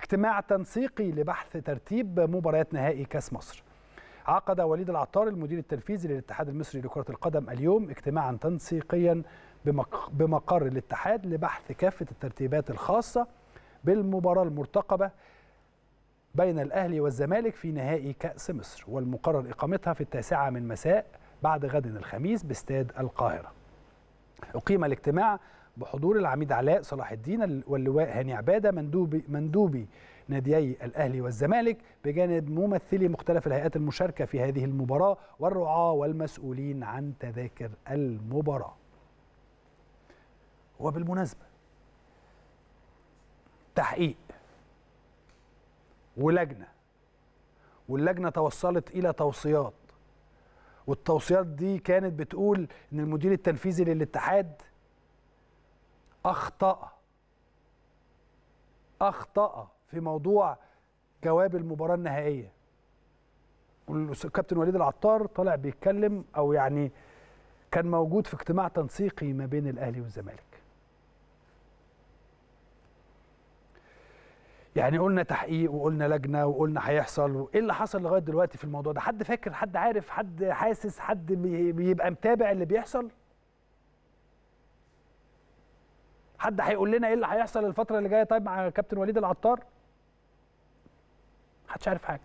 اجتماع تنسيقي لبحث ترتيب مباريات نهائي كاس مصر. عقد وليد العطار المدير التنفيذي للاتحاد المصري لكرة القدم اليوم اجتماعا تنسيقيا بمقر الاتحاد لبحث كافة الترتيبات الخاصة بالمباراة المرتقبة بين الأهلي والزمالك في نهائي كأس مصر والمقرر إقامتها في التاسعة من مساء بعد غد الخميس باستاد القاهرة. أقيم الاجتماع بحضور العميد علاء صلاح الدين واللواء هاني عبادة مندوبي, مندوبي ناديي الأهلي والزمالك بجانب ممثلي مختلف الهيئات المشاركة في هذه المباراة والرعاة والمسؤولين عن تذاكر المباراة. وبالمناسبة تحقيق ولجنة واللجنة توصلت إلى توصيات والتوصيات دي كانت بتقول إن المدير التنفيذي للاتحاد أخطأ. أخطأ في موضوع جواب المباراة النهائية. والكابتن وليد العطار طالع بيتكلم أو يعني كان موجود في اجتماع تنسيقي ما بين الأهلي والزمالك. يعني قلنا تحقيق وقلنا لجنة وقلنا هيحصل إيه اللي حصل لغاية دلوقتي في الموضوع ده؟ حد فاكر؟ حد عارف؟ حد حاسس؟ حد بيبقى متابع اللي بيحصل؟ حد هيقول لنا إيه اللي هيحصل الفترة اللي جاية؟ طيب مع كابتن وليد العطار. محدش عارف حاجة.